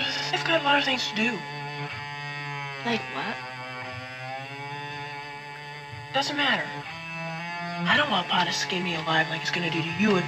of they've got a lot of things to do. Like what? Doesn't matter. I don't want Pa to skin me alive like he's gonna do to you if